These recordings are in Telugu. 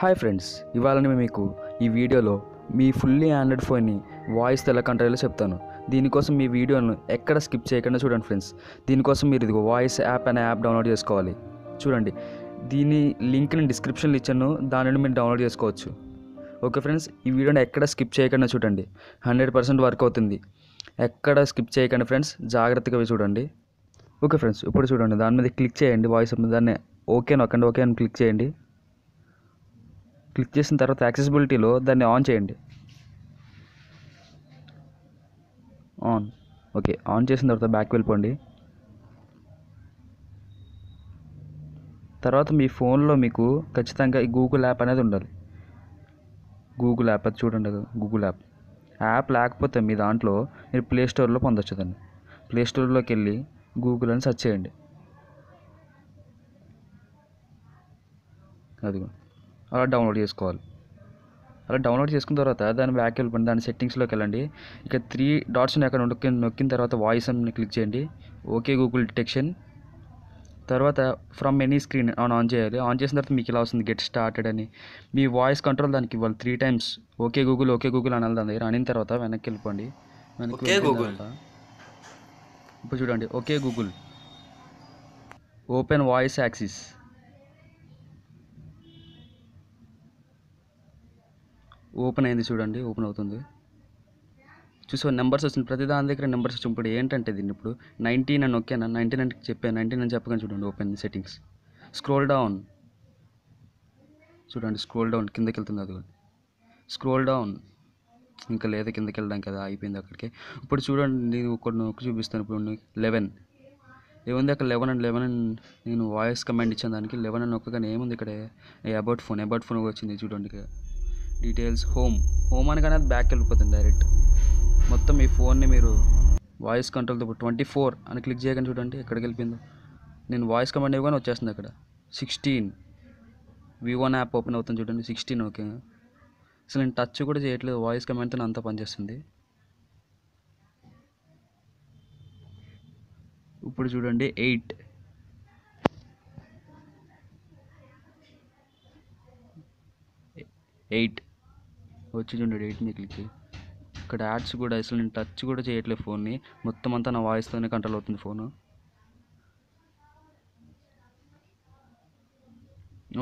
హాయ్ ఫ్రెండ్స్ ఇవాళ నేను మీకు ఈ వీడియోలో మీ ఫుల్లీ ఆండ్రాయిడ్ ఫోన్ని వాయిస్ ఎలా కంట్రోల్లో చెప్తాను. దీనికోసం మీ వీడియోను ఎక్కడ స్కిప్ చేయకుండా చూడండి ఫ్రెండ్స్. దీనికోసం మీరు ఇదిగో వాయిస్ యాప్ అనే యాప్ డౌన్లోడ్ చేసుకోవాలి. చూడండి దీని లింక్ నేను డిస్క్రిప్షన్లో ఇచ్చాను దాని నుండి మీరు డౌన్లోడ్ చేసుకోవచ్చు. ఓకే ఫ్రెండ్స్ ఈ వీడియోని ఎక్కడ స్కిప్ చేయకుండా చూడండి. హండ్రెడ్ పర్సెంట్ వర్క్ అవుతుంది. ఎక్కడ స్కిప్ చేయకండి ఫ్రెండ్స్ జాగ్రత్తగా చూడండి. ఓకే ఫ్రెండ్స్ ఇప్పుడు చూడండి దాని మీద క్లిక్ చేయండి వాయిస్ మీద దాన్ని ఓకే నొక్కండి ఓకే అని క్లిక్ చేయండి. క్లిక్ చేసిన తర్వాత యాక్సెసిబిలిటీలో దాన్ని ఆన్ చేయండి. ఆన్. ఓకే ఆన్ చేసిన తర్వాత బ్యాక్ వెళ్ళిపోండి. తర్వాత మీ ఫోన్లో మీకు ఖచ్చితంగా ఈ గూగుల్ యాప్ అనేది ఉండాలి. గూగుల్ యాప్ అది చూడండి గూగుల్ యాప్. యాప్ లేకపోతే మీ దాంట్లో మీరు ప్లేస్టోర్లో పొందొచ్చు దాన్ని. ప్లే స్టోర్లోకి వెళ్ళి గూగుల్ అని సెర్చ్ చేయండి. అదిగో. అలా డౌన్లోడ్ చేసుకోవాలి. అలా డౌన్లోడ్ చేసుకున్న తర్వాత దాని బ్యాక్ వెళ్ళిపోండి దాని సెట్టింగ్స్లోకి వెళ్ళండి. ఇక త్రీ డాట్స్ని అక్కడ నొక్కి నొక్కిన తర్వాత వాయిస్ అని క్లిక్ చేయండి. Okay Google detection. తర్వాత from any screen on on చేయాలి. ఆన్ చేసిన తర్వాత మీకు ఇలా వస్తుంది గెట్ స్టార్టెడ్ అని. మీ వాయిస్ కంట్రోల్ దానికి ఇవ్వాలి three times. Okay Google okay Google అనాలి దాని దగ్గర. అనిన తర్వాత వెనక్కి వెళ్ళిపోండి. వెనక్కి గూగుల్. ఇప్పుడు చూడండి okay Google. Open voice access. Open అయింది చూడండి ఓపెన్ అవుతుంది. చూసా నెంబర్స్ వచ్చింది ప్రతి దాని దగ్గర నెంబర్స్ వచ్చి ఇప్పుడు ఏంటంటే దీన్ని ఇప్పుడు నైన్టీన్ అని ఓకేనా? నైన్టీన్ అని చెప్పాను నైన్టీన్ అని చెప్పగానే చూడండి ఓపెన్ సెట్టింగ్స్. Scroll down. చూడండి స్క్రోల్ డౌన్. కిందకి వెళ్తుంది అది స్క్రోల్ డౌన్. ఇంకా లేదా కిందకి వెళ్ళడానికి కదా అయిపోయింది అక్కడికి. ఇప్పుడు చూడండి నేను ఒకటి నొక్కి చూపిస్తాను. ఇప్పుడు లెవెన్. ఏముంది అక్కడ లెవెన్ అండ్ లెవెన్ అండ్ నేను వాయిస్ కమాండ్ ఇచ్చిన దానికి లెవెన్ అని ఒక్కగానే ఏముంది ఇక్కడ? అబౌట్ ఫోన్ అబౌట్ ఫోన్ వచ్చింది చూడండి ఇక్కడ. Details home. హోమ్ అనగానే అది బ్యాక్ వెళ్ళిపోతుంది డైరెక్ట్ మొత్తం మీ ఫోన్ని మీరు వాయిస్ కంట్రోల్తో ట్వంటీ ఫోర్ అని క్లిక్ చేయగానే చూడండి ఎక్కడికి వెళ్ళిపోయిందో. నేను వాయిస్ కమాండ్ ఇవ్వగానే వచ్చేస్తుంది అక్కడ. సిక్స్టీన్ వివోన్ యాప్ ఓపెన్ అవుతుంది చూడండి. సిక్స్టీన్ ఓకే అసలు నేను టచ్ కూడా చేయట్లేదు. వాయిస్ కమాండ్తో అంతా పనిచేస్తుంది. ఇప్పుడు చూడండి ఎయిట్ ఎయిట్ వచ్చి చూడండి ఎయిట్ మీద క్లిక్ ఇక్కడ యాడ్స్ కూడా అసలు నేను టచ్ కూడా చేయట్లేదు ఫోన్ని. మొత్తం అంతా నా వాయిస్తోనే కంట్రోల్ అవుతుంది ఫోను.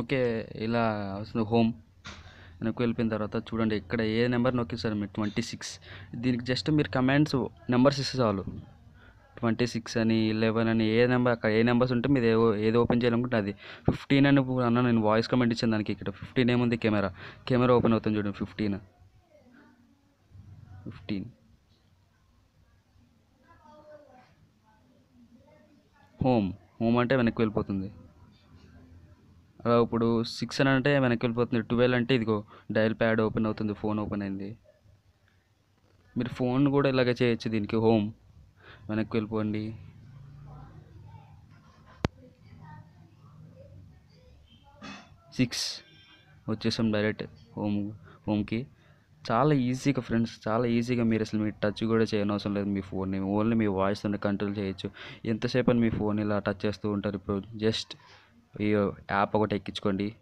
ఓకే ఇలా వస్తుంది హోమ్. వెనక్కి వెళ్ళిపోయిన తర్వాత చూడండి ఇక్కడ ఏ నెంబర్ నొక్కిస్తారు మీరు? Twenty six. దీనికి జస్ట్ మీరు కమాండ్స్ నెంబర్స్ ఇస్తే చాలు. ట్వంటీ సిక్స్ అని లెవెన్ అని ఏ నెంబర్ అక్కడ ఏ నెంబర్స్ ఉంటే మీరు ఏదో ఏది ఓపెన్ చేయాలనుకుంటే అది. ఫిఫ్టీన్ అని అన్న నేను వాయిస్ కమెంట్ ఇచ్చాను దానికి ఇక్కడ. ఫిఫ్టీన్ ఏముంది కెమెరా? కెమెరా ఓపెన్ అవుతుంది చూడండి ఫిఫ్టీన్. ఫిఫ్టీన్. హోమ్. హోమ్ అంటే వెనక్కి వెళ్ళిపోతుంది. అలా ఇప్పుడు సిక్స్ అని అంటే వెనక్కి వెళ్ళిపోతుంది. ట్వెల్వ్ అంటే ఇదిగో డయల్ ప్యాడ్ ఓపెన్ అవుతుంది ఫోన్ ఓపెన్ అయింది. మీరు ఫోన్ కూడా ఇలాగే చేయొచ్చు దీనికి హోమ్. వెనక్కి వెళ్ళిపోండి. సిక్స్. వచ్చేసాం డైరెక్ట్ హోమ్ హోమ్కి. చాలా ఈజీగా ఫ్రెండ్స్ చాలా ఈజీగా మీరు అసలు మీరు టచ్ కూడా చేయనవసరం లేదు మీ ఫోన్ని. ఓన్లీ మీ వాయిస్తోనే కంట్రోల్ చేయొచ్చు. ఎంతసేపు అని మీ ఫోన్ ఇలా టచ్ చేస్తూ ఉంటారు ఇప్పుడు? జస్ట్ ఈ యాప్ ఒకటి ఎక్కించుకోండి.